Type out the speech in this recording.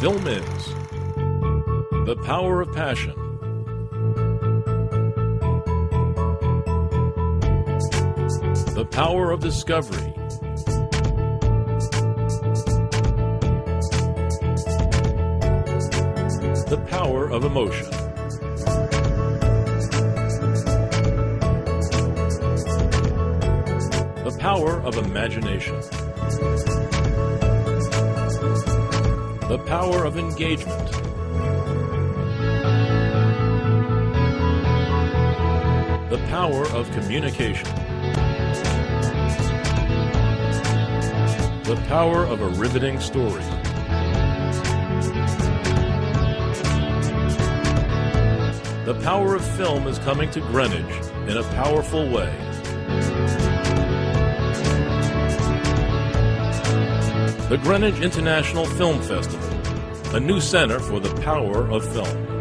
Film is The Power of Passion. The Power of Discovery. The Power of Emotion. The Power of Imagination. The Power of Engagement. The Power of Communication. The Power of a Riveting Story. The power of film is coming to Greenwich in a powerful way. The Greenwich International Film Festival, a new center for the power of film.